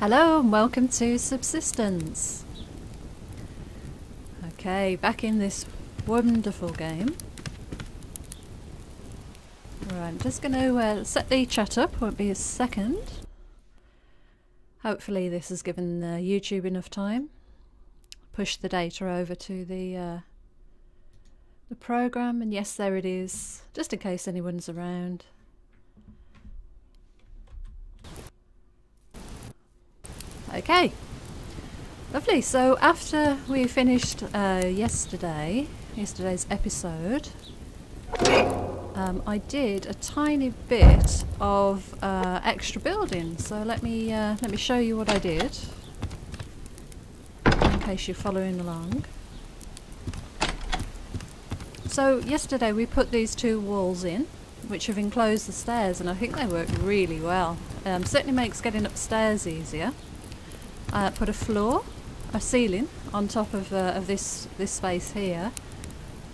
Hello and welcome to Subsistence. Okay, back in this wonderful game. Right, I'm just going to uh, set the chat up, won't be a second. Hopefully this has given uh, YouTube enough time. Push the data over to the uh, the program and yes there it is, just in case anyone's around. Okay, lovely. So after we finished uh, yesterday, yesterday's episode, um, I did a tiny bit of uh, extra building. So let me uh, let me show you what I did, in case you're following along. So yesterday we put these two walls in, which have enclosed the stairs, and I think they work really well. Um, certainly makes getting upstairs easier uh, put a floor, a ceiling on top of, uh, of this this space here,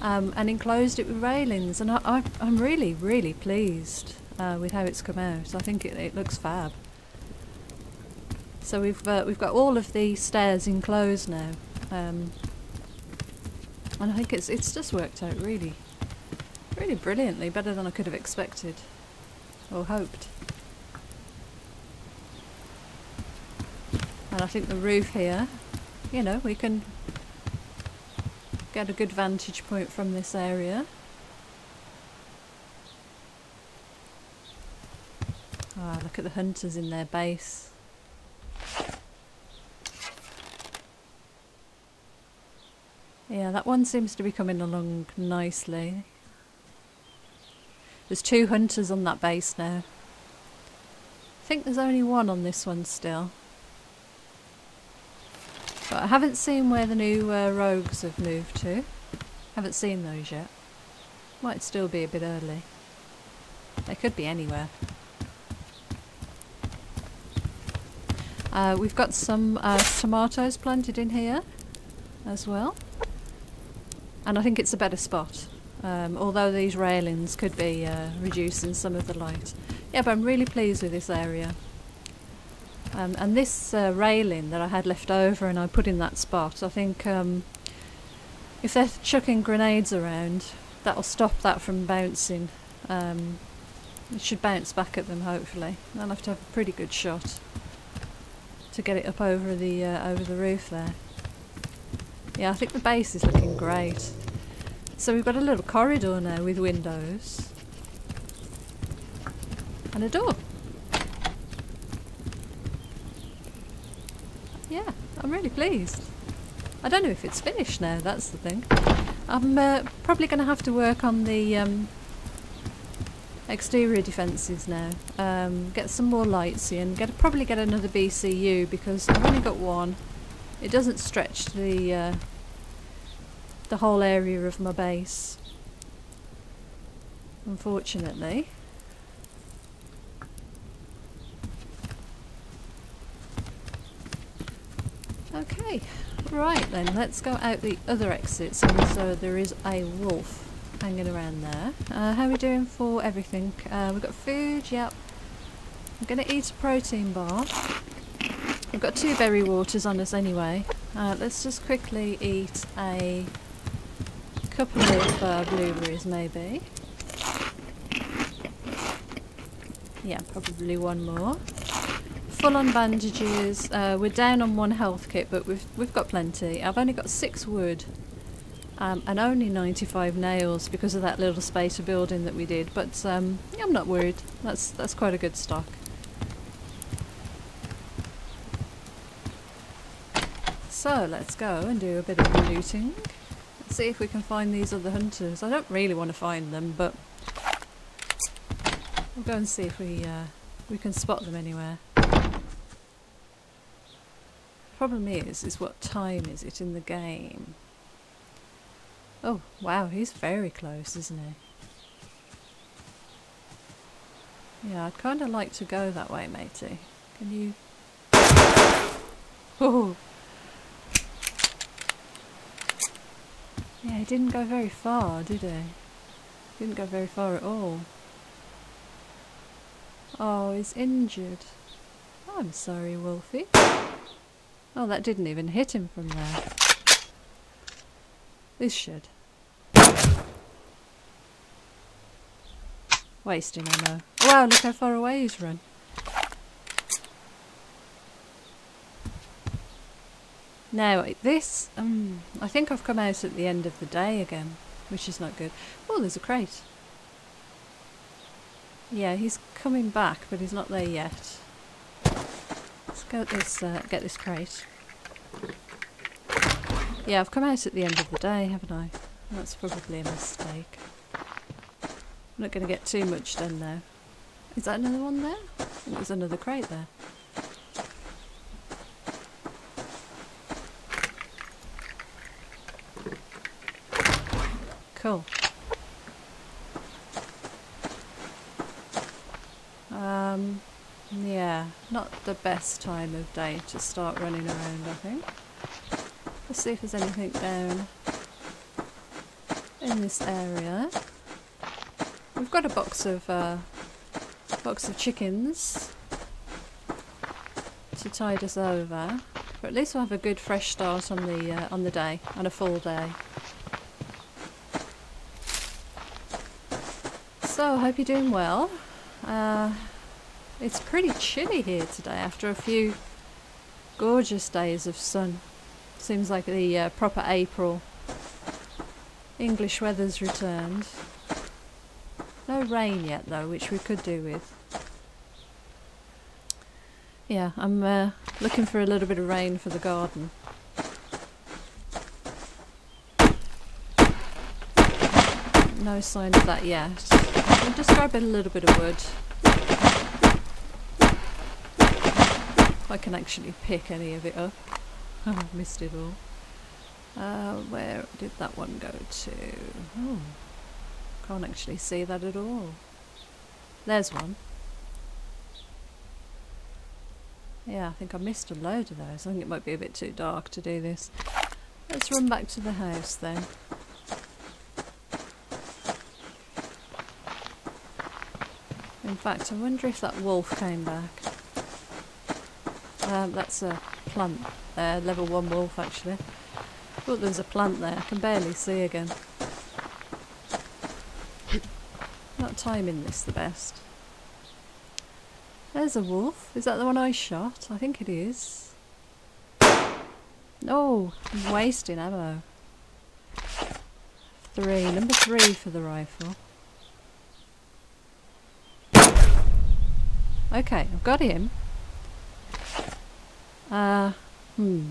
um, and enclosed it with railings. And I, am really really pleased uh, with how it's come out. I think it, it looks fab. So we've uh, we've got all of the stairs enclosed now, um, and I think it's it's just worked out really really brilliantly, better than I could have expected or hoped. And I think the roof here, you know, we can get a good vantage point from this area. Ah, oh, look at the hunters in their base. Yeah, that one seems to be coming along nicely. There's two hunters on that base now. I think there's only one on this one still. But I haven't seen where the new uh, rogues have moved to. Haven't seen those yet. Might still be a bit early. They could be anywhere. Uh, we've got some uh, tomatoes planted in here as well. And I think it's a better spot. Um, although these railings could be uh, reducing some of the light. Yeah, but I'm really pleased with this area. Um, and this uh, railing that I had left over and I put in that spot, I think um, if they're chucking grenades around, that'll stop that from bouncing. Um, it should bounce back at them hopefully. I'll have to have a pretty good shot to get it up over the uh, over the roof there. Yeah, I think the base is looking great. So we've got a little corridor now with windows and a door. Yeah, I'm really pleased. I don't know if it's finished now, that's the thing. I'm uh, probably going to have to work on the um, exterior defences now. Um, get some more lights in, get probably get another BCU because I've only got one. It doesn't stretch the uh, the whole area of my base, unfortunately. Okay, right then, let's go out the other exits. And so there is a wolf hanging around there. Uh, how are we doing for everything? Uh, we've got food, yep. I'm going to eat a protein bar. We've got two berry waters on us anyway. Uh, let's just quickly eat a couple of uh, blueberries maybe. Yeah, probably one more full on bandages. Uh, we're down on one health kit, but we've we've got plenty. I've only got six wood. Um, and only 95 nails because of that little space of building that we did. But um, I'm not worried. That's that's quite a good stock. So let's go and do a bit of looting. Let's see if we can find these other hunters. I don't really want to find them, but we'll go and see if we uh, we can spot them anywhere. Problem is, is what time is it in the game? Oh, wow, he's very close, isn't he? Yeah, I'd kind of like to go that way, matey. Can you... Oh! Yeah, he didn't go very far, did he? Didn't go very far at all. Oh, he's injured. I'm sorry, Wolfie. Oh, that didn't even hit him from there. This should. Wasting ammo. Wow, look how far away he's run. Now, this, um, I think I've come out at the end of the day again, which is not good. Oh, there's a crate. Yeah, he's coming back, but he's not there yet. Let's this, uh, get this crate. Yeah, I've come out at the end of the day, haven't I? That's probably a mistake. I'm not going to get too much done now. Is that another one there? there's another crate there. Cool. Um, yeah, not the best time of day to start running around, I think. Let's see if there's anything down in this area. We've got a box of uh, box of chickens to tide us over, but at least we'll have a good fresh start on the uh, on the day, on a full day. So, I hope you're doing well. Uh, it's pretty chilly here today after a few gorgeous days of sun. Seems like the uh, proper April. English weather's returned. No rain yet though, which we could do with. Yeah, I'm uh, looking for a little bit of rain for the garden. No sign of that yet. I'll just grab a little bit of wood. I can actually pick any of it up. Oh, missed it all. Uh, where did that one go to? Oh, can't actually see that at all. There's one. Yeah, I think I missed a load of those. I think it might be a bit too dark to do this. Let's run back to the house then. In fact, I wonder if that wolf came back. Um, that's a plant there, level 1 wolf actually. Oh, there's a plant there, I can barely see again. Not timing this the best. There's a wolf. Is that the one I shot? I think it is. Oh, I'm wasting ammo. Three. Number three for the rifle. Okay, I've got him. Uh, hmm.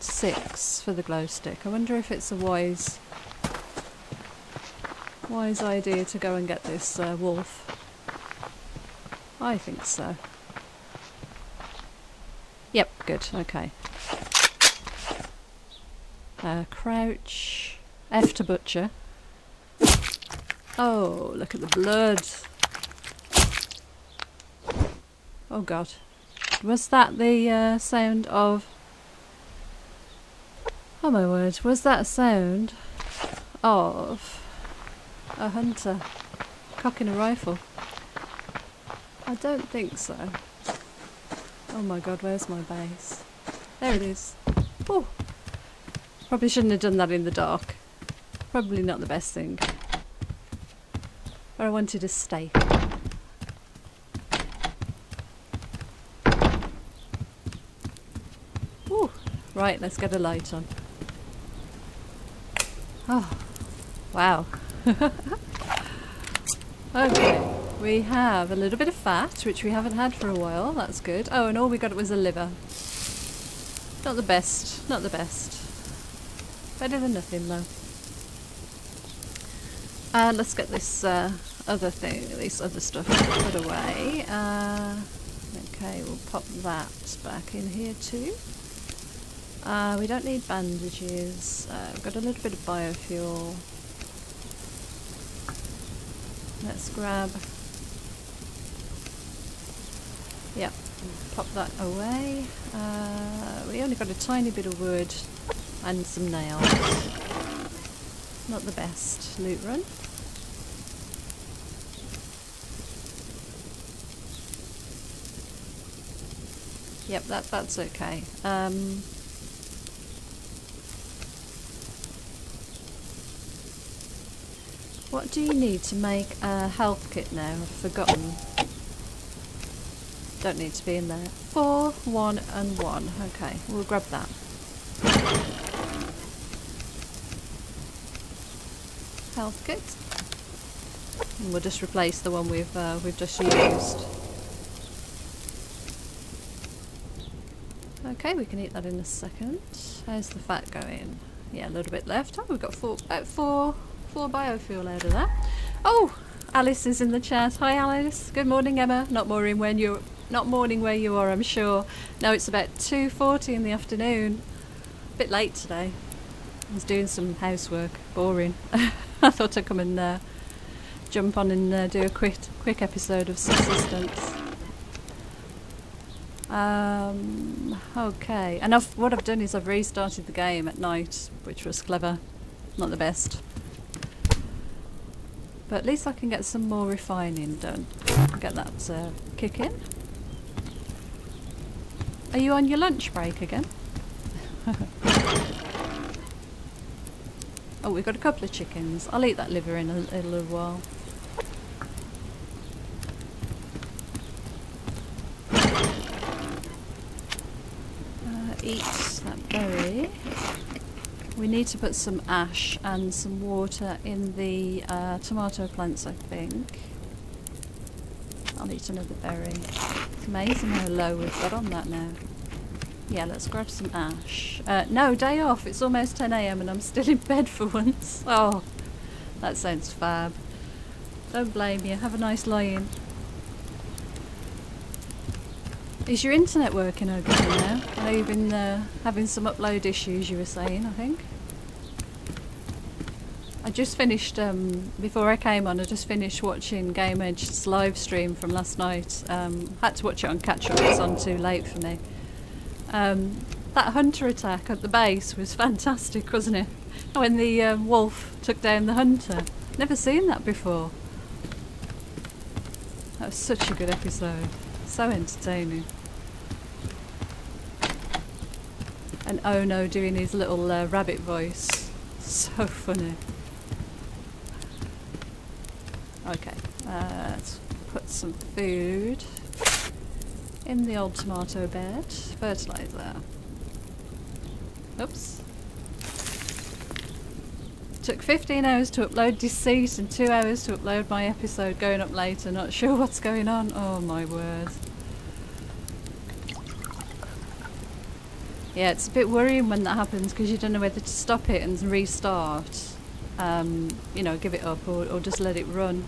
Six for the glow stick. I wonder if it's a wise, wise idea to go and get this uh, wolf. I think so. Yep, good, okay. Uh, crouch. F to butcher. Oh, look at the blood. Oh god. Was that the uh, sound of... Oh my word, was that sound of a hunter cocking a rifle? I don't think so. Oh my god, where's my base? There it is. Oh, Probably shouldn't have done that in the dark. Probably not the best thing. But I wanted a steak. Right, let's get a light on. Oh, wow. okay, we have a little bit of fat, which we haven't had for a while. That's good. Oh, and all we got was a liver. Not the best. Not the best. Better than nothing, though. Uh, let's get this uh, other thing, this other stuff put away. Uh, okay, we'll pop that back in here too. Uh, we don't need bandages. Uh, I've got a little bit of biofuel. Let's grab... Yep, pop that away. Uh, we only got a tiny bit of wood and some nails. Not the best loot run. Yep, that that's okay. Um, what do you need to make a health kit now? I've forgotten. Don't need to be in there. Four, one, and one. Okay, we'll grab that. Health kit. And we'll just replace the one we've uh, we've just used. Okay, we can eat that in a second. How's the fat going? Yeah, a little bit left. Oh, we've got four, about four, four biofuel out of that. Oh, Alice is in the chat. Hi, Alice. Good morning, Emma. Not morning when you're not morning where you are, I'm sure. No, it's about 2.40 in the afternoon. A bit late today. I was doing some housework. Boring. I thought I'd come and uh, jump on and uh, do a quick, quick episode of Subsistence. Um, okay, and I've, what I've done is I've restarted the game at night, which was clever. Not the best. But at least I can get some more refining done. Get that uh, kicking. Are you on your lunch break again? oh, we've got a couple of chickens. I'll eat that liver in a, in a little while. eat that berry. We need to put some ash and some water in the uh, tomato plants, I think. I'll eat another berry. It's amazing how low we've got on that now. Yeah, let's grab some ash. Uh, no, day off. It's almost 10am and I'm still in bed for once. Oh, that sounds fab. Don't blame you. Have a nice lie-in. Is your internet working okay now? I know you've been uh, having some upload issues you were saying, I think. I just finished, um, before I came on, I just finished watching Game Edge's live stream from last night. Um, had to watch it on catch up, it's on too late for me. Um, that hunter attack at the base was fantastic, wasn't it? When the um, wolf took down the hunter. Never seen that before. That was such a good episode. So entertaining. and Ono doing his little uh, rabbit voice. So funny. Okay, uh, let's put some food in the old tomato bed. Fertilizer. Oops. Took 15 hours to upload Deceit and 2 hours to upload my episode going up later. Not sure what's going on. Oh my word. Yeah, it's a bit worrying when that happens because you don't know whether to stop it and restart. Um, you know, give it up or, or just let it run.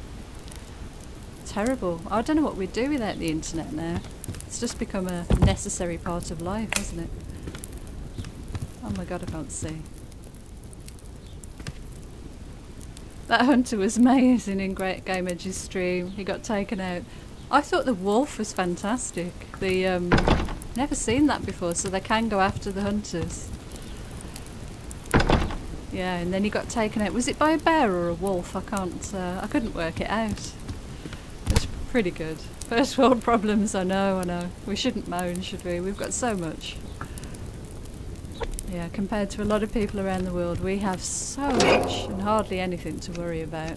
Terrible. I don't know what we'd do without the internet now. It's just become a necessary part of life, hasn't it? Oh my god, I can't see. That hunter was amazing in Great Game Edge's stream. He got taken out. I thought the wolf was fantastic. The um, Never seen that before, so they can go after the hunters. Yeah, and then he got taken out. Was it by a bear or a wolf? I can't. Uh, I couldn't work it out. Pretty good. First world problems. I know. I know. We shouldn't moan, should we? We've got so much. Yeah, compared to a lot of people around the world, we have so much and hardly anything to worry about.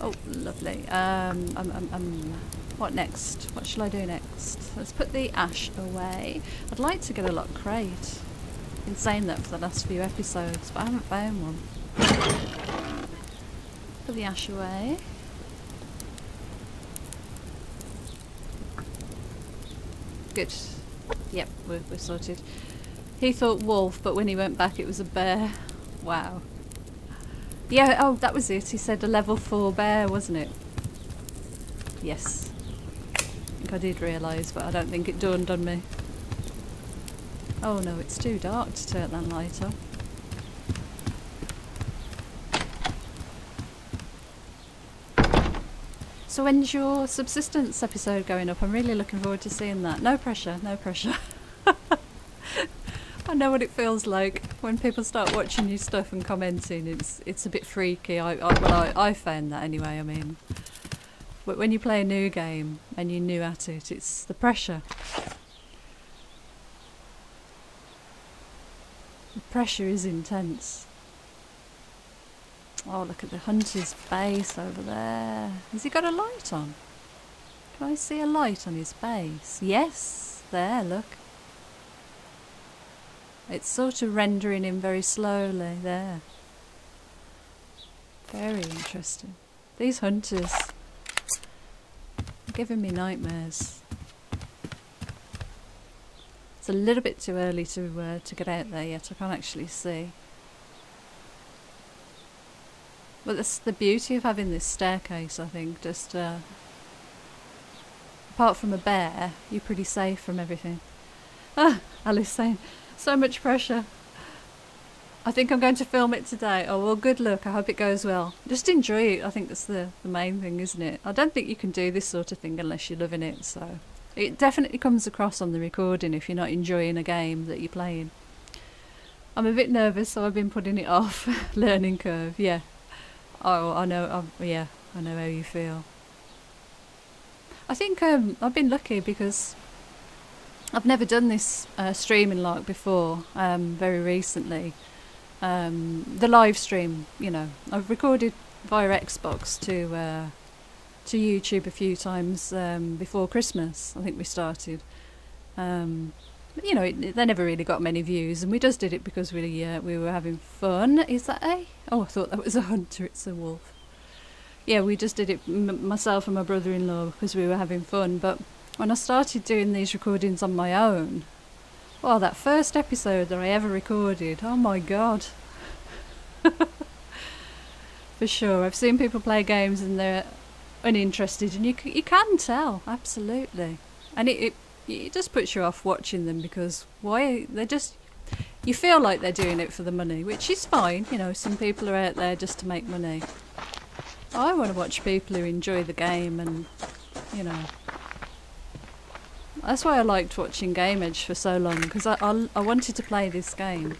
Oh, lovely. Um, um, um, um, what next? What shall I do next? Let's put the ash away. I'd like to get a lock crate. Been saying that for the last few episodes, but I haven't found one. Put the ash away. Good. Yep, we're, we're sorted. He thought wolf, but when he went back it was a bear. Wow. Yeah, oh, that was it. He said a level 4 bear, wasn't it? Yes. I think I did realise, but I don't think it dawned on me. Oh no, it's too dark to turn that light off. So when's your subsistence episode going up? I'm really looking forward to seeing that. No pressure, no pressure. I know what it feels like when people start watching your stuff and commenting. It's it's a bit freaky. I, I well I, I found that anyway. I mean, but when you play a new game and you're new at it, it's the pressure. The pressure is intense. Oh, look at the hunter's base over there. Has he got a light on? Can I see a light on his base? Yes, there, look. It's sort of rendering him very slowly there. Very interesting. These hunters are giving me nightmares. It's a little bit too early to uh, to get out there yet. I can't actually see. But that's the beauty of having this staircase, I think. Just uh, apart from a bear, you're pretty safe from everything. Ah, Alice saying, so much pressure. I think I'm going to film it today. Oh, well, good luck. I hope it goes well. Just enjoy it. I think that's the, the main thing, isn't it? I don't think you can do this sort of thing unless you're loving it, so... It definitely comes across on the recording if you're not enjoying a game that you're playing. I'm a bit nervous, so I've been putting it off. Learning curve, yeah. Oh, I know, I'm, yeah, I know how you feel. I think um, I've been lucky because I've never done this uh, streaming like before, um, very recently um, the live stream. You know, I've recorded via Xbox to uh, to YouTube a few times um, before Christmas. I think we started. You know, it, they never really got many views, and we just did it because we uh, we were having fun. Is that a? Oh, I thought that was a hunter. It's a wolf. Yeah, we just did it myself and my brother-in-law because we were having fun. But when I started doing these recordings on my own, well, that first episode that I ever recorded, oh my god. For sure. I've seen people play games and they're uninterested, and you, you can tell, absolutely. And it, it, it just puts you off watching them because why? They're just. You feel like they're doing it for the money, which is fine. You know, some people are out there just to make money. I want to watch people who enjoy the game and, you know, that's why I liked watching Game Edge for so long because I, I, I, wanted to play this game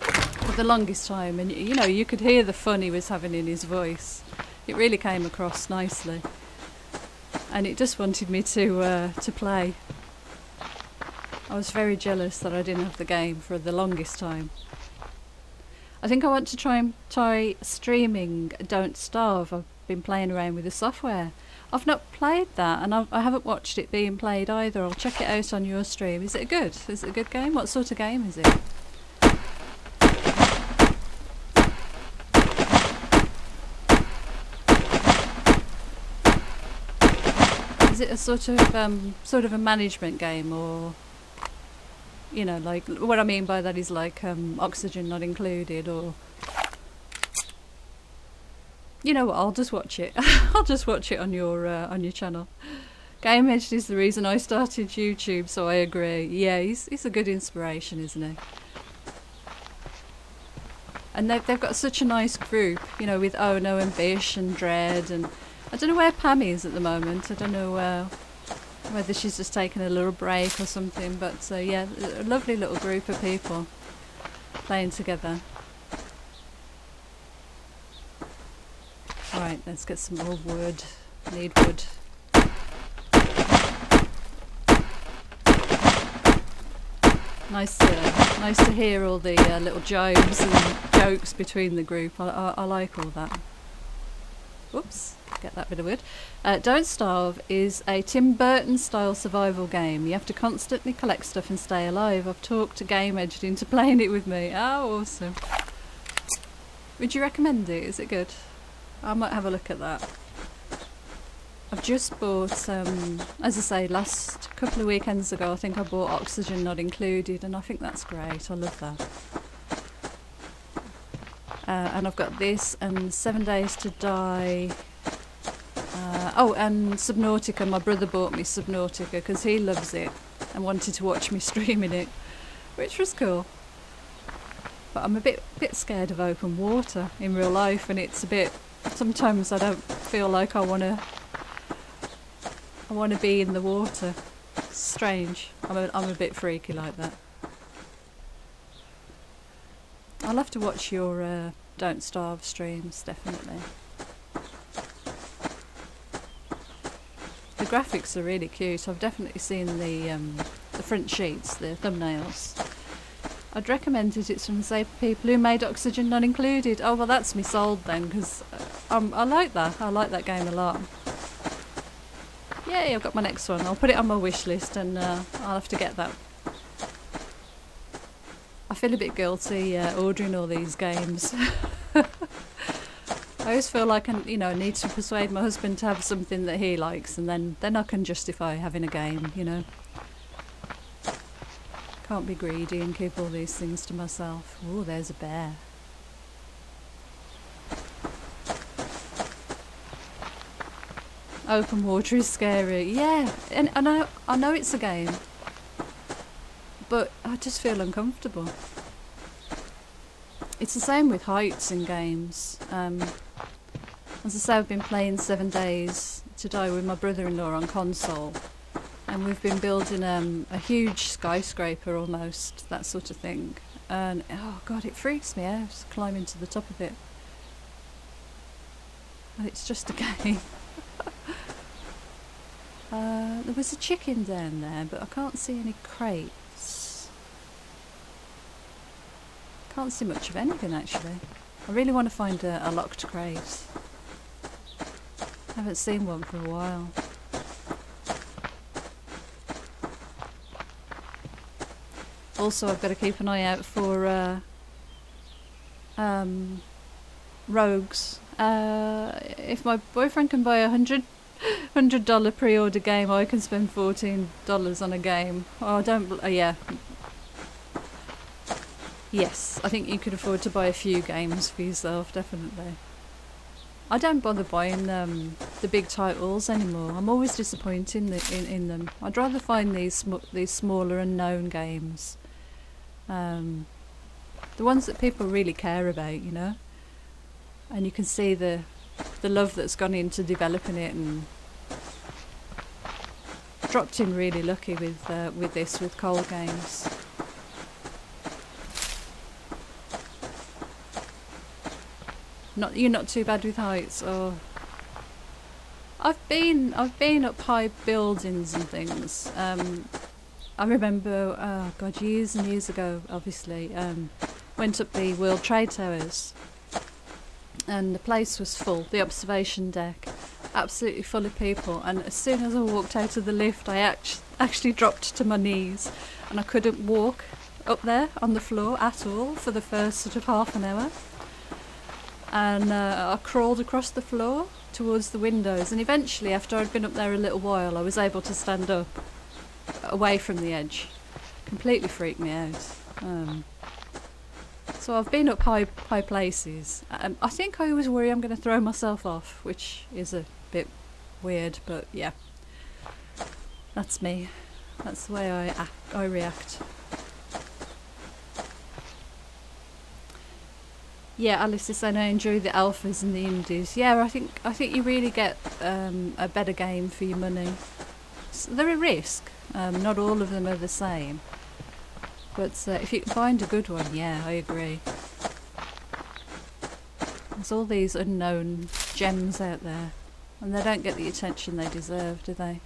for the longest time, and you know you could hear the fun he was having in his voice. It really came across nicely, and it just wanted me to uh, to play. I was very jealous that I didn't have the game for the longest time. I think I want to try and try streaming Don't Starve. I've been playing around with the software I've not played that, and I've, I have not watched it being played either. I'll check it out on your stream. Is it good? Is it a good game? What sort of game is it? Is it a sort of um, sort of a management game, or you know, like what I mean by that is like um, oxygen not included, or you know what? I'll just watch it. I'll just watch it on your uh, on your channel. Game Edge is the reason I started YouTube, so I agree. Yeah, he's he's a good inspiration, isn't he? And they've they've got such a nice group, you know, with Ono and Bish and Dread, and I don't know where Pam is at the moment. I don't know uh, whether she's just taking a little break or something. But uh, yeah, a lovely little group of people playing together. Right, let's get some more wood. Need wood. Nice to, nice to hear all the uh, little jibes and jokes between the group. I, I, I, like all that. Whoops, get that bit of wood. Uh, Don't Starve is a Tim Burton style survival game. You have to constantly collect stuff and stay alive. I've talked a Game Edge into playing it with me. Oh, awesome. Would you recommend it? Is it good? I might have a look at that. I've just bought, um, as I say, last couple of weekends ago, I think I bought Oxygen Not Included, and I think that's great. I love that. Uh, and I've got this and Seven Days to Die. Uh, oh, and Subnautica. My brother bought me Subnautica because he loves it and wanted to watch me streaming it, which was cool. But I'm a bit bit scared of open water in real life, and it's a bit Sometimes I don't feel like I want to. I want to be in the water. Strange. I'm a, I'm a bit freaky like that. I'll have to watch your uh, Don't Starve streams, definitely. Graphics are really cute. I've definitely seen the um, the front sheets, the thumbnails. I'd recommend it. It's from the same people who made Oxygen Not Included. Oh well, that's me sold then, because um, I like that. I like that game a lot. Yay! I've got my next one. I'll put it on my wish list, and uh, I'll have to get that. I feel a bit guilty uh, ordering all these games. Always feel like I, you know, need to persuade my husband to have something that he likes, and then then I can justify having a game. You know. Can't be greedy and keep all these things to myself. Oh, there's a bear. Open water is scary. Yeah, and I I know it's a game, but I just feel uncomfortable. It's the same with heights in games. Um, as I say, I've been playing Seven Days today with my brother-in-law on console, and we've been building um, a huge skyscraper almost, that sort of thing. And oh god, it freaks me out climbing to the top of it. And it's just a game. uh, there was a chicken down there, but I can't see any crates. Can't see much of anything actually. I really want to find a, a locked crate. Haven't seen one for a while. Also, I've got to keep an eye out for uh, um, rogues. Uh, if my boyfriend can buy a hundred hundred dollar pre-order game, I can spend fourteen dollars on a game. Oh, don't. Uh, yeah. Yes, I think you could afford to buy a few games for yourself, definitely. I don't bother buying um, the big titles anymore. I'm always disappointed in, the, in, in them. I'd rather find these sm these smaller unknown games um, the ones that people really care about, you know. And you can see the the love that's gone into developing it and dropped in really lucky with uh, with this with Cold Games. Not you're not too bad with heights or I've been I've been up high buildings and things. Um, I remember, oh god, years and years ago, obviously, um, went up the World Trade Towers, and the place was full. The observation deck, absolutely full of people. And as soon as I walked out of the lift, I act- actually dropped to my knees, and I couldn't walk up there on the floor at all for the first sort of half an hour. And uh, I crawled across the floor towards the windows, and eventually, after I'd been up there a little while, I was able to stand up away from the edge. Completely freaked me out. Um, so I've been up high high places. Um, I think I always worry I'm going to throw myself off, which is a bit weird, but yeah, that's me. That's the way I act, I react. Yeah, Alice is saying I enjoy the alphas and the indies. Yeah, I think I think you really get um, a better game for your money. So they're a risk, um, not all of them are the same. But uh, if you find a good one, yeah, I agree. There's all these unknown gems out there, and they don't get the attention they deserve, do they?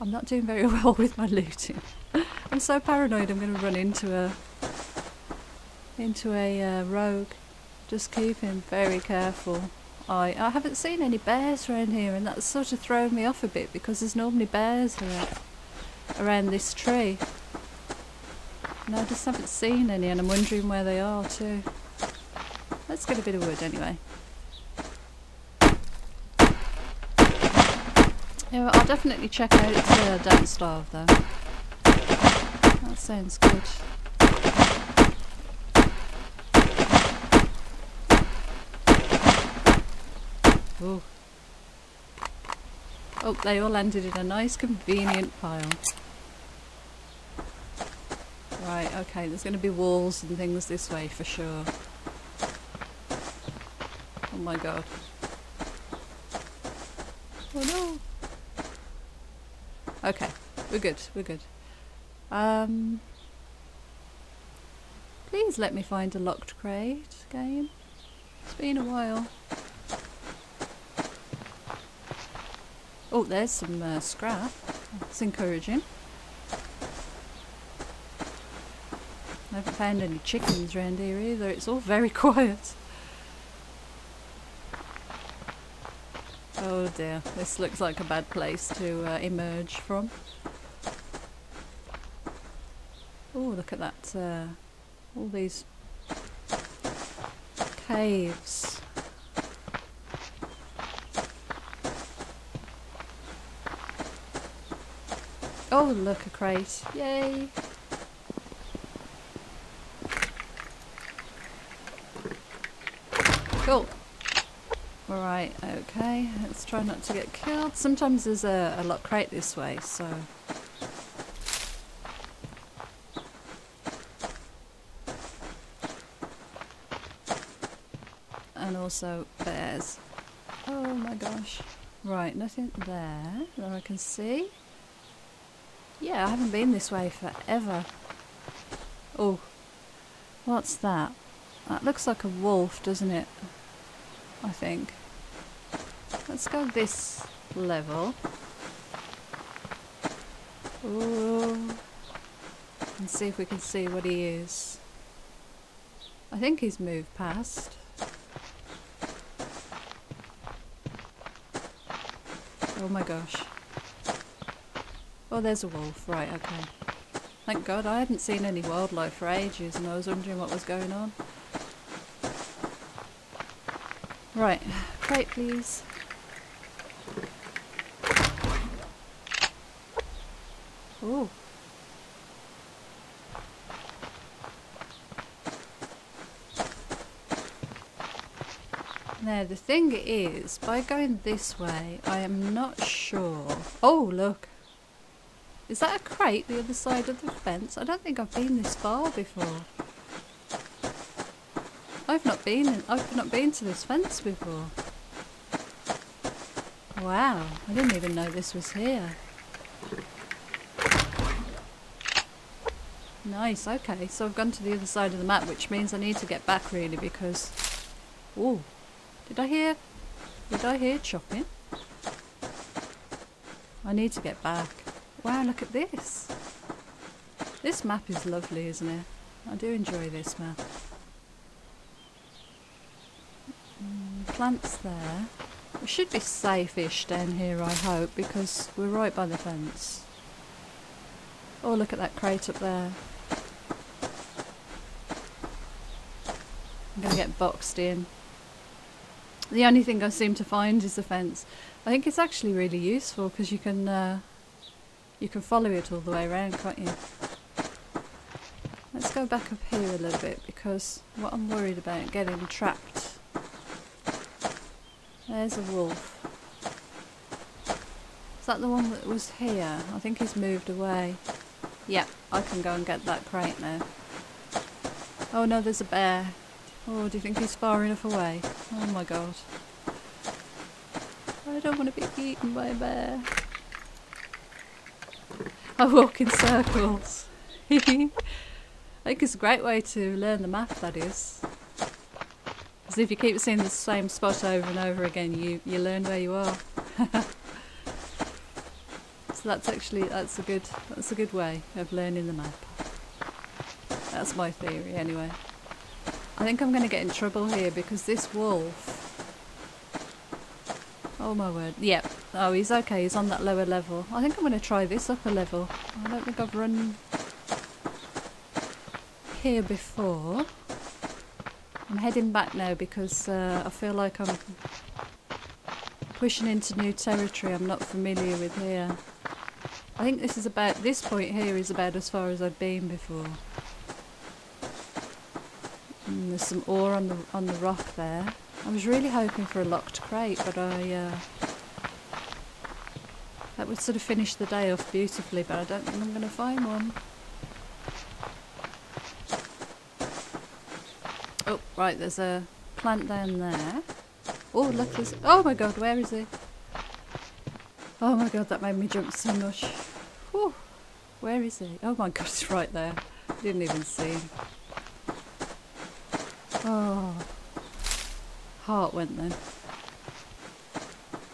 I'm not doing very well with my looting. I'm so paranoid I'm going to run into a into a uh, rogue. Just keeping very careful. I, I haven't seen any bears around here and that's sort of thrown me off a bit because there's normally bears around, around this tree. And I just haven't seen any and I'm wondering where they are too. Let's get a bit of wood anyway. Yeah, I'll definitely check out uh, Don't Starve though. That sounds good. Oh. Oh, they all landed in a nice convenient pile. Right, okay, there's going to be walls and things this way for sure. Oh my god. Oh no! Okay, we're good, we're good. Um, please let me find a locked crate game. It's been a while. Oh, there's some uh, scrap. That's encouraging. I haven't found any chickens around here either. It's all very quiet. Oh dear, this looks like a bad place to uh, emerge from. Oh, look at that. Uh, all these caves. Oh, look, a crate. Yay! Cool. Alright, okay. Let's try not to get killed. Sometimes there's a, a crate this way, so... And also bears. Oh my gosh. Right, nothing there that I can see. Yeah, I haven't been this way forever. Oh, what's that? That looks like a wolf, doesn't it? I think. Let's go this level. Ooh. And see if we can see what he is. I think he's moved past. Oh my gosh. Oh, there's a wolf. Right, okay. Thank God, I hadn't seen any wildlife for ages and I was wondering what was going on. Right, crate please. Oh. Now the thing is, by going this way, I am not sure. Oh, look. Is that a crate the other side of the fence? I don't think I've been this far before. I've not been in, I've not been to this fence before. Wow, I didn't even know this was here. Nice, okay, so I've gone to the other side of the map, which means I need to get back really because... Oh, did I hear... Did I hear chopping? I need to get back. Wow, look at this. This map is lovely, isn't it? I do enjoy this map. Mm, plants there. We should be safe-ish down here, I hope, because we're right by the fence. Oh, look at that crate up there. I'm going to get boxed in. The only thing I seem to find is the fence. I think it's actually really useful because you can uh, you can follow it all the way around, can't you? Let's go back up here a little bit because what I'm worried about getting trapped. There's a wolf. Is that the one that was here? I think he's moved away. Yeah, I can go and get that crate now. Oh no, there's a bear. Oh, do you think he's far enough away? Oh my god. I don't want to be eaten by a bear. I walk in circles. I think it's a great way to learn the map, that is. Because if you keep seeing the same spot over and over again, you, you learn where you are. so that's actually that's a good that's a good way of learning the map. That's my theory, anyway. I think I'm going to get in trouble here because this wolf Oh my word. Yep. Oh, he's okay. He's on that lower level. I think I'm going to try this upper level. I don't think I've run here before. I'm heading back now because uh, I feel like I'm pushing into new territory I'm not familiar with here. I think this is about, this point here is about as far as I've been before. And mm, there's some ore on the on the rock there. I was really hoping for a locked crate, but I uh, would sort of finish the day off beautifully, but I don't think I'm going to find one. Oh, right, there's a plant down there. Oh, look, there's... Oh my god, where is he? Oh my god, that made me jump so much. Whew. Where is he? Oh my god, it's right there. I Didn't even see him. Oh. Heart went then.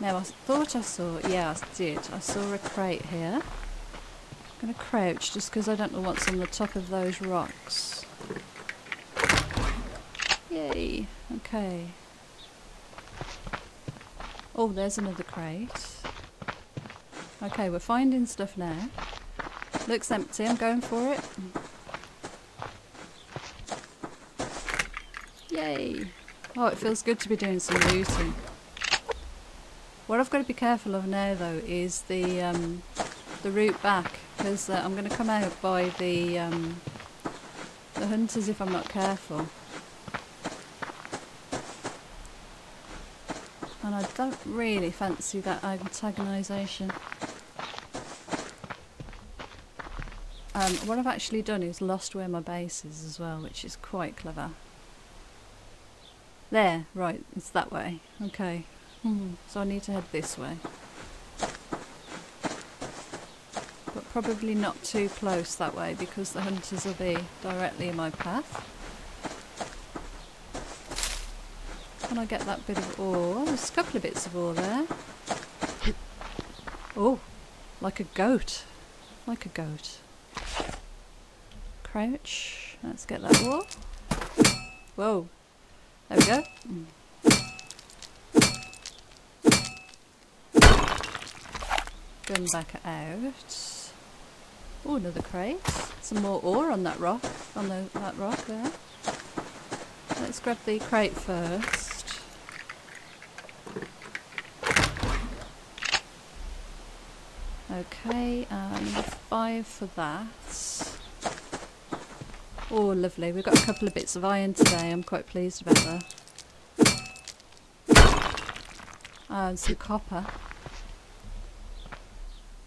Now I thought I saw, yeah I did, I saw a crate here. I'm going to crouch just because I don't know what's on the top of those rocks. Yay, okay. Oh, there's another crate. Okay, we're finding stuff now. Looks empty, I'm going for it. Yay! Oh, it feels good to be doing some looting. What I've got to be careful of now though is the um, the route back because uh, I'm going to come out by the um, the hunters if I'm not careful. And I don't really fancy that antagonisation. Um, what I've actually done is lost where my base is as well, which is quite clever. There, right, it's that way. Okay. Hmm, so I need to head this way. But probably not too close that way because the hunters will be directly in my path. Can I get that bit of ore? There's a couple of bits of ore there. Oh, like a goat. Like a goat. Crouch. Let's get that ore. Whoa. There we go. Going back out. Oh, another crate. Some more ore on that rock, on the, that rock there. Let's grab the crate first. Okay, and five for that. Oh, lovely. We've got a couple of bits of iron today. I'm quite pleased about that. and some copper.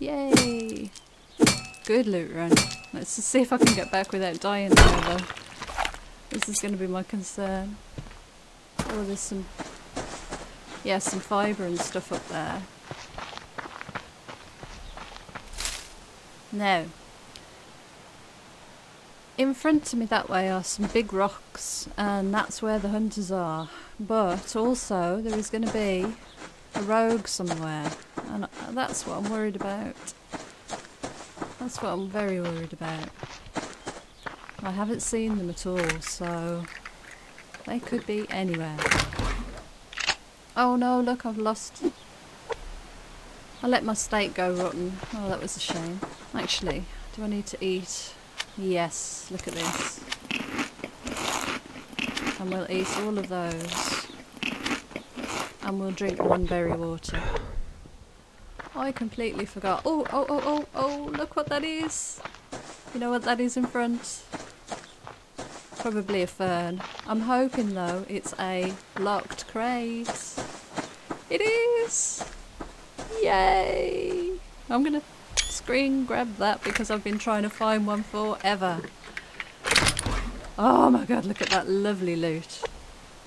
Yay! Good loot run. Let's just see if I can get back without dying there though. This is going to be my concern. Oh, there's some... Yeah, some fibre and stuff up there. Now, in front of me that way are some big rocks and that's where the hunters are. But also there is going to be a rogue somewhere and that's what I'm worried about. That's what I'm very worried about. I haven't seen them at all so they could be anywhere. Oh no, look I've lost... I let my steak go rotten. Oh that was a shame. Actually, do I need to eat Yes, look at this. And we'll eat all of those. And we'll drink one berry water. I completely forgot. Oh, oh, oh, oh, oh, look what that is. You know what that is in front? Probably a fern. I'm hoping though it's a locked crate. It is! Yay! I'm gonna screen grab that because I've been trying to find one forever. Oh my god, look at that lovely loot.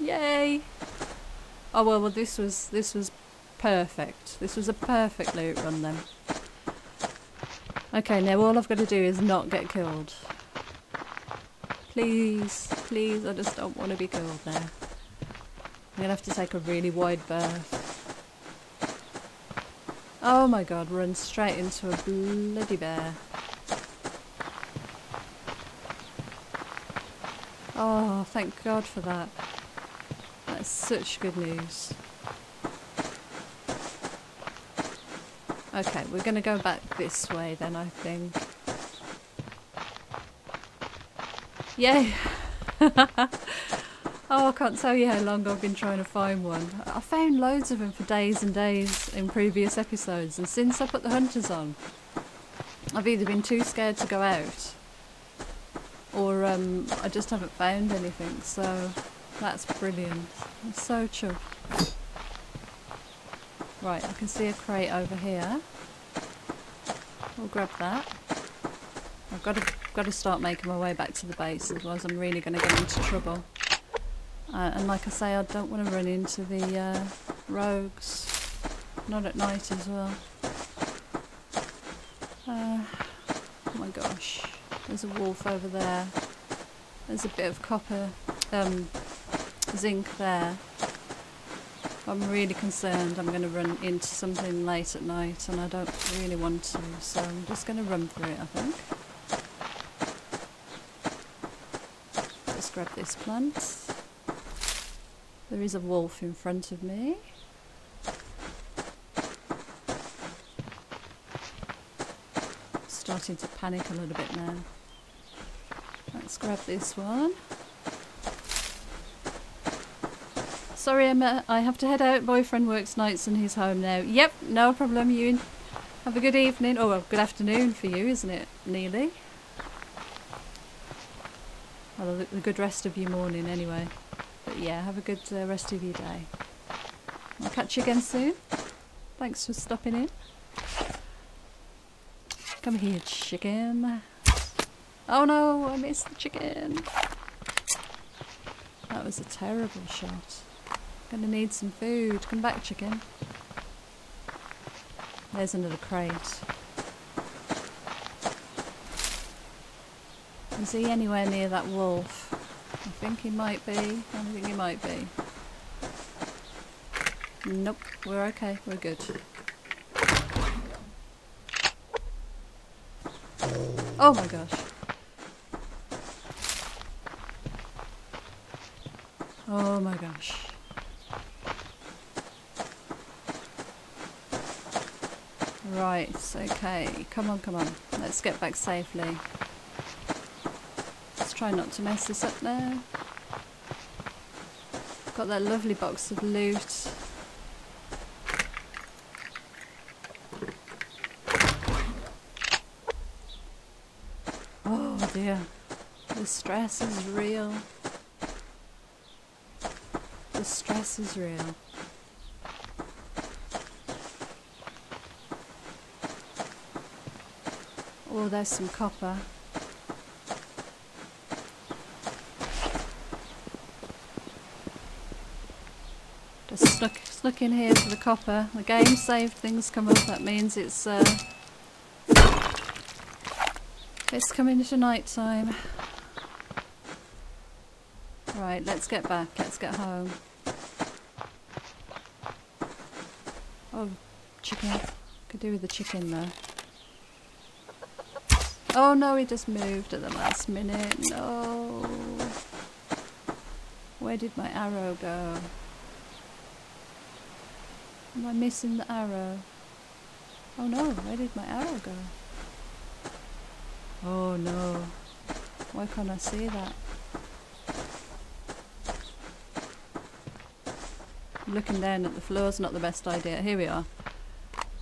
Yay! Oh well, well this was this was perfect. This was a perfect loot run then. Okay, now all I've got to do is not get killed. Please, please, I just don't want to be killed now. I'm gonna have to take a really wide berth. Oh my god, run straight into a bloody bear. Oh, thank god for that. That's such good news. Okay, we're going to go back this way then, I think. Yay! Oh, I can't tell you how long I've been trying to find one. I found loads of them for days and days in previous episodes, and since I put the hunters on, I've either been too scared to go out, or um, I just haven't found anything, so that's brilliant. I'm so chuffed. Right, I can see a crate over here. We'll grab that. I've got to, got to start making my way back to the base, otherwise I'm really going to get into trouble. Uh, and like I say, I don't want to run into the uh, rogues. Not at night as well. Uh, oh my gosh. There's a wolf over there. There's a bit of copper, um, zinc there. I'm really concerned I'm going to run into something late at night and I don't really want to, so I'm just going to run through it, I think. Let's grab this plant. There is a wolf in front of me. Starting to panic a little bit now. Let's grab this one. Sorry, Emma, I have to head out. Boyfriend works nights and he's home now. Yep, no problem. You have a good evening. Oh, well, good afternoon for you, isn't it, Neely? Well, a good rest of your morning anyway. But yeah, have a good uh, rest of your day. I'll catch you again soon. Thanks for stopping in. Come here, chicken. Oh no, I missed the chicken. That was a terrible shot. Gonna need some food. Come back, chicken. There's another crate. Is he anywhere near that wolf? I think he might be. I think he might be. Nope, we're okay. We're good. Oh my gosh. Oh my gosh. Right, okay. Come on, come on. Let's get back safely. Let's try not to mess this up now. Got that lovely box of loot. Oh dear. The stress is real. The stress is real. Oh, there's some copper. Just snuck, snuck in here for the copper. The game saved things come up. That means it's uh, it's coming to night time. Right, let's get back. Let's get home. Oh, chicken. Could do with the chicken though. Oh no, he just moved at the last minute. No. Where did my arrow go? Am I missing the arrow? Oh no, where did my arrow go? Oh no. Why can't I see that? Looking down at the floor is not the best idea. Here we are.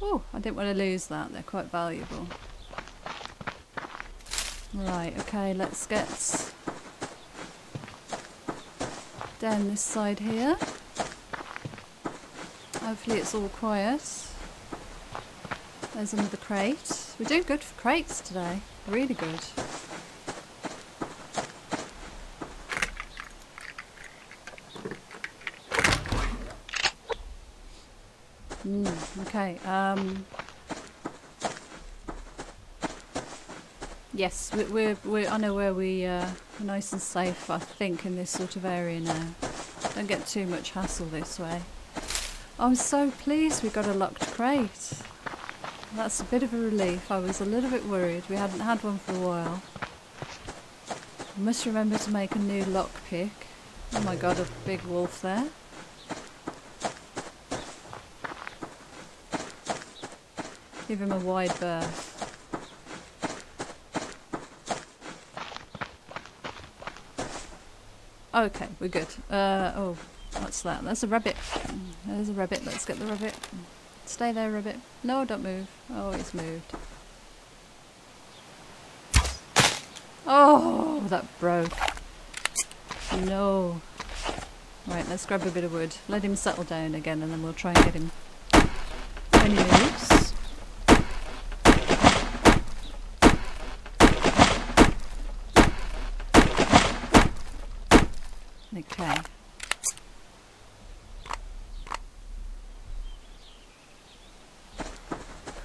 Oh, I didn't want to lose that. They're quite valuable. Right, okay, let's get down this side here. Hopefully it's all quiet. There's another crate. We're doing good for crates today. Really good. Mm, okay, um, Yes, we're, we're, I know where we uh, are nice and safe, I think, in this sort of area now. Don't get too much hassle this way. I'm so pleased we got a locked crate. That's a bit of a relief. I was a little bit worried. We hadn't had one for a while. Must remember to make a new lock pick. Oh my god, a big wolf there. Give him a wide berth. Okay, we're good. Uh, oh, what's that? That's a rabbit. There's a rabbit. Let's get the rabbit. Stay there, rabbit. No, don't move. Oh, it's moved. Oh, that broke. No. Right, let's grab a bit of wood. Let him settle down again and then we'll try and get him he moves. Okay.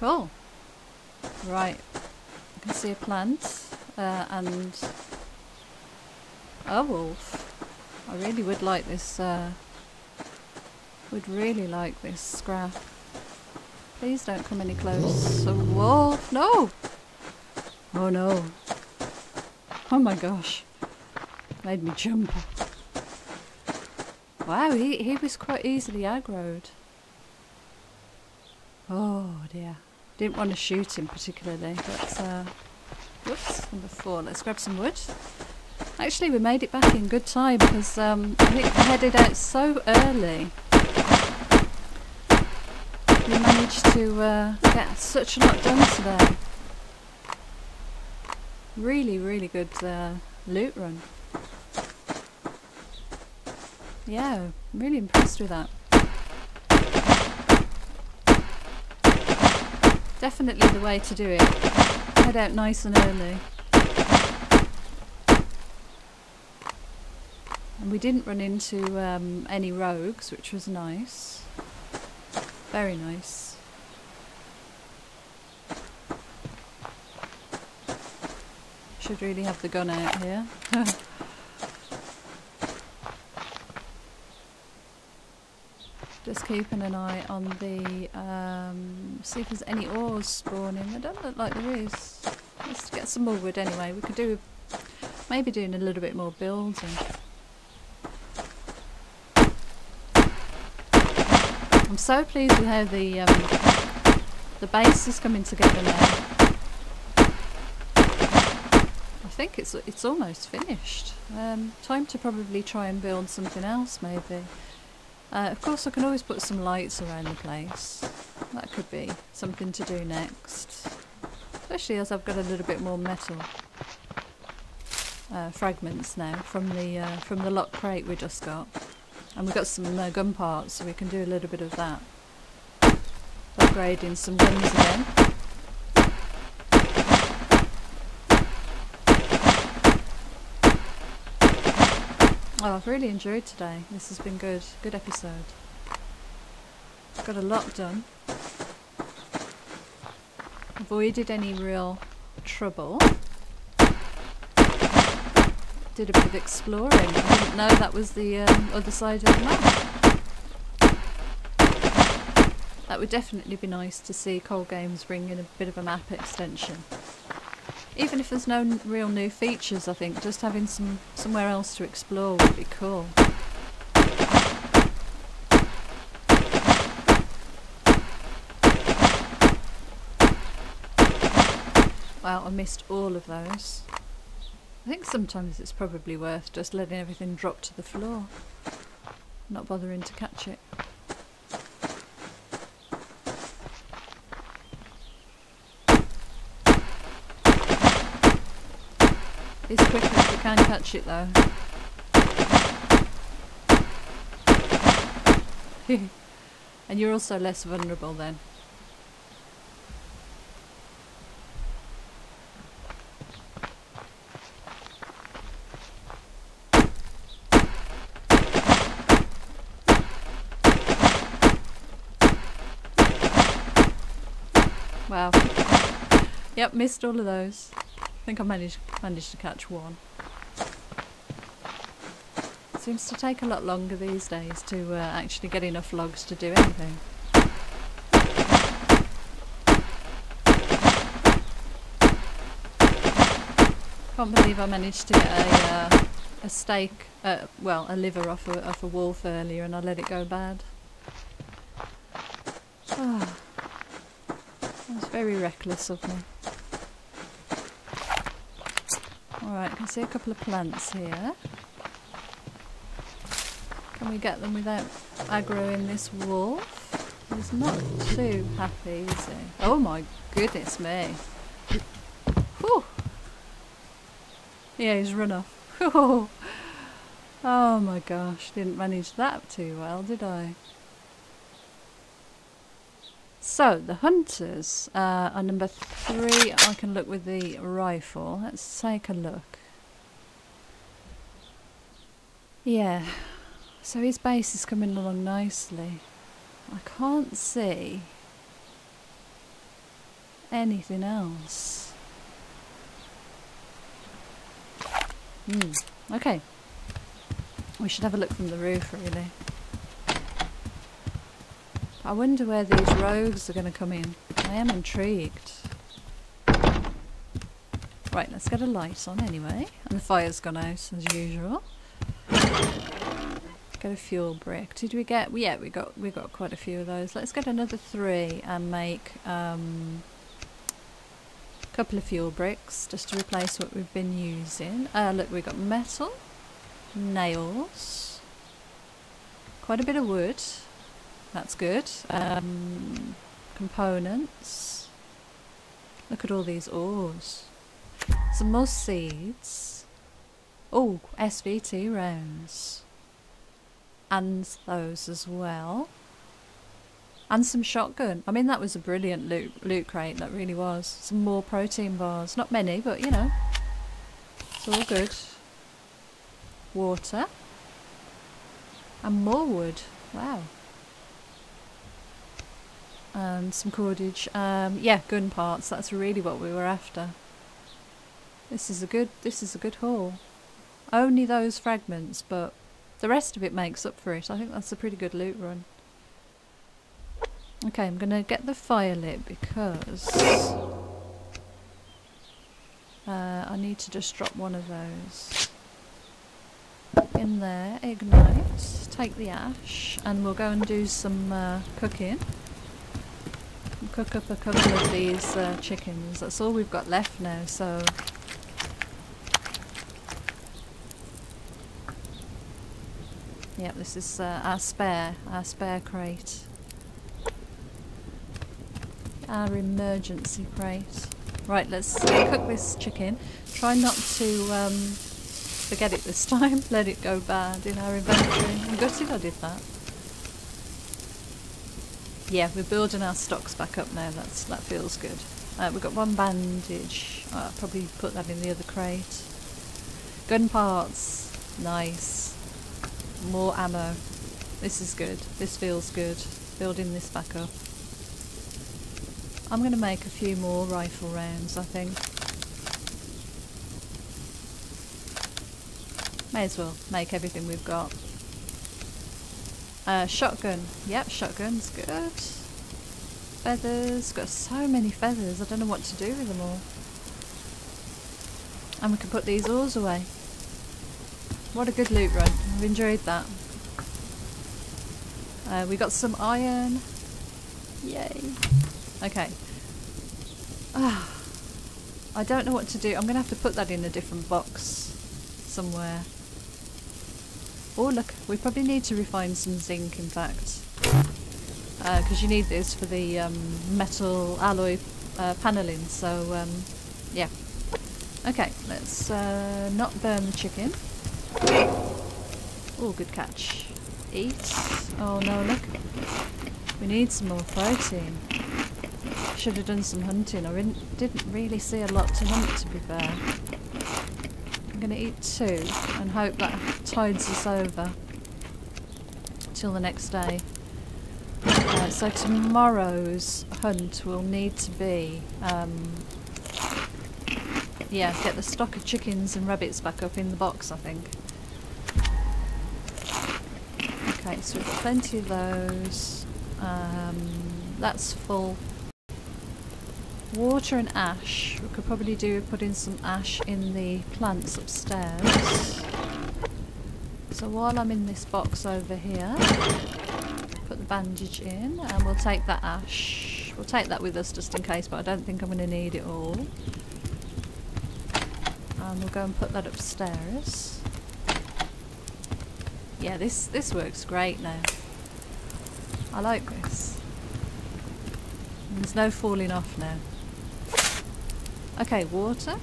Cool. Right. I can see a plant uh, and a wolf. I really would like this uh, would really like this scrap. Please don't come any closer. wolf! No! Oh no. Oh my gosh. Made me jump. Wow, he, he was quite easily aggroed. Oh dear. Didn't want to shoot him particularly, but uh, whoops, number four. Let's grab some wood. Actually, we made it back in good time because um, we headed out so early. We managed to uh, get such a lot done today. Really, really good uh, loot run. Yeah, I'm really impressed with that. Definitely the way to do it. Head out nice and early. And we didn't run into um, any rogues, which was nice. Very nice. Should really have the gun out here. Just keeping an eye on the, um, see if there's any ores spawning. They don't look like there is. Some more wood anyway. We could do, maybe doing a little bit more building. I'm so pleased with how the um, the base is coming together now. I think it's it's almost finished. Um, time to probably try and build something else maybe. Uh, of course I can always put some lights around the place. That could be something to do next. Especially as I've got a little bit more metal uh, fragments now from the uh, from the lock crate we just got. And we've got some uh, gun parts, so we can do a little bit of that. Upgrading some guns again. Oh, I've really enjoyed today. This has been good. Good episode. Got a lot done. Avoided any real trouble did a bit of exploring. I didn't know that was the um, other side of the map. That would definitely be nice to see Kold Games bring in a bit of a map extension. Even if there's no real new features, I think just having some somewhere else to explore would be cool. Wow, I missed all of those. I think sometimes it's probably worth just letting everything drop to the floor, not bothering to catch it. It's quick if you can catch it though. and you're also less vulnerable then. Wow. Yep, missed all of those. I think I managed managed to catch one. Seems to take a lot longer these days to uh, actually get enough logs to do anything. Can't believe I managed to get a uh, a steak, uh, well, a liver off a, off a wolf earlier, and I let it go bad. Oh. was very reckless of me. Alright, I can see a couple of plants here. Can we get them without aggroing this wolf? He's not too happy, is he? Oh my goodness me. Whew. Yeah, he's run off. oh my gosh, didn't manage that too well, did I? So, the hunters uh, are number three. I can look with the rifle. Let's take a look. Yeah, so his base is coming along nicely. I can't see anything else. Hmm, okay. We should have a look from the roof, really. I wonder where these rogues are going to come in. I am intrigued. Right, let's get a light on anyway. And the fire's gone out as usual. Get a fuel brick. Did we get? Yeah, we got we got quite a few of those. Let's get another three and make um, a couple of fuel bricks just to replace what we've been using. Uh, look, we've got metal, nails, quite a bit of wood. That's good. Um, components. Look at all these ores. Some more seeds. Oh, SVT rounds. And those as well. And some shotgun. I mean, that was a brilliant loot, loot crate, that really was. Some more protein bars. Not many, but you know. It's all good. Water. And more wood. Wow. And some cordage. Um, yeah, gun parts. That's really what we were after. This is a good this is a good haul. Only those fragments, but the rest of it makes up for it. I think that's a pretty good loot run. Okay, I'm gonna get the fire lit because uh, I need to just drop one of those in there, ignite, take the ash, and we'll go and do some uh, cooking. Cook up a couple of these uh, chickens. That's all we've got left now, so Yep, this is uh, our spare, our spare crate. Our emergency crate. Right, let's cook this chicken. Try not to um, forget it this time. Let it go bad in our inventory. I'm gutted I did that. Yeah, we're building our stocks back up now. That's That feels good. Uh, we've got one bandage. Oh, I'll probably put that in the other crate. Gun parts. Nice. More ammo. This is good. This feels good. Building this back up. I'm going to make a few more rifle rounds, I think. May as well make everything we've got. Uh, shotgun. Yep, shotgun's good. Feathers. Got so many feathers. I don't know what to do with them all. And we can put these ores away. What a good loot run. I've enjoyed that. Uh, we got some iron. Yay. Okay. Ah, I don't know what to do. I'm going to have to put that in a different box somewhere. Oh look, we probably need to refine some zinc in fact. Because uh, you need this for the um, metal alloy uh, paneling, so um, yeah. Okay, let's uh, not burn the chicken. Oh, good catch. Eat. Oh no, look. We need some more protein. Should have done some hunting. I didn't really see a lot to hunt, to be fair. I'm going to eat two and hope that tides us over till the next day. Uh, so tomorrow's hunt will need to be um, yeah, get the stock of chickens and rabbits back up in the box, I think. Okay, so we've got plenty of those. Um, that's full. Water and ash. We could probably do put in some ash in the plants upstairs. So while I'm in this box over here, put the bandage in and we'll take that ash. We'll take that with us just in case, but I don't think I'm going to need it all. And we'll go and put that upstairs. Yeah, this, this works great now. I like this. There's no falling off now. Okay, water.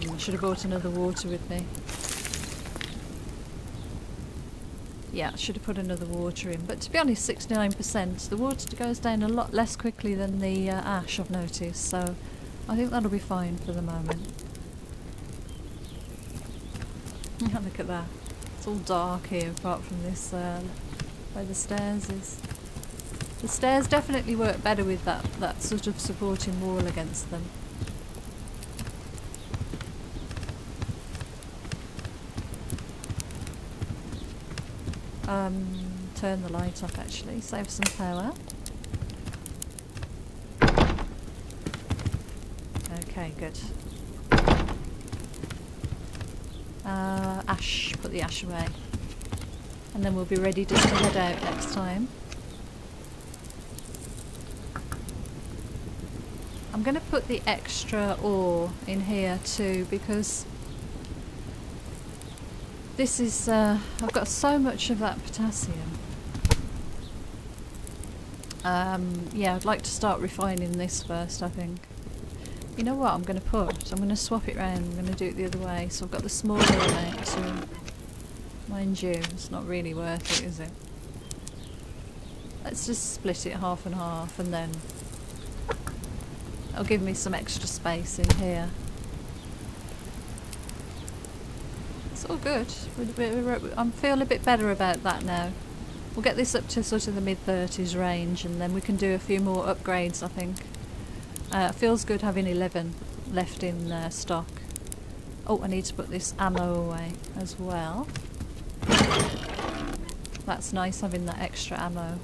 Mm, I should have brought another water with me. Yeah, I should have put another water in. But to be honest, 69%. The water goes down a lot less quickly than the uh, ash, I've noticed. So I think that'll be fine for the moment. Look at that. It's all dark here apart from this uh, where the stairs is. The stairs definitely work better with that, that sort of supporting wall against them. Um, turn the light off actually, save some power. Okay, good. Uh, ash, put the ash away. And then we'll be ready just to head out next time. I'm going to put the extra ore in here too because this is, uh, I've got so much of that potassium. Um, yeah, I'd like to start refining this first, I think. You know what I'm going to put? I'm going to swap it round. I'm going to do it the other way. So I've got the smaller amount to... Mind you, it's not really worth it, is it? Let's just split it half and half and then... It'll give me some extra space in here. It's all good. I'm feeling a bit better about that now. We'll get this up to sort of the mid 30s range and then we can do a few more upgrades I think. Uh, feels good having 11 left in uh, stock. Oh, I need to put this ammo away as well. That's nice having that extra ammo.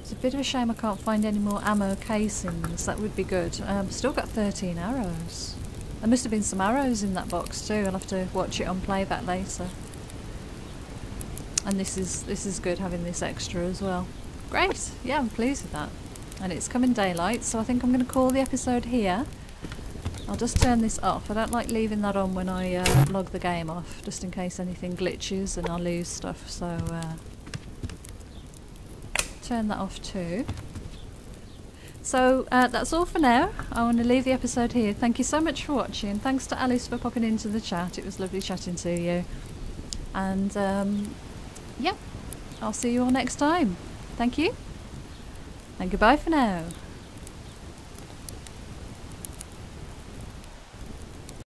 It's a bit of a shame I can't find any more ammo casings. That would be good. Um, still got 13 arrows. There must have been some arrows in that box too. I'll have to watch it on playback later. And this is this is good having this extra as well. Great. Yeah, I'm pleased with that and it's coming daylight so I think I'm going to call the episode here. I'll just turn this off. I don't like leaving that on when I uh, log the game off just in case anything glitches and I lose stuff so uh, turn that off too. So uh, that's all for now. I want to leave the episode here. Thank you so much for watching. Thanks to Alice for popping into the chat. It was lovely chatting to you. And um, yeah, I'll see you all next time. Thank you. And goodbye for now.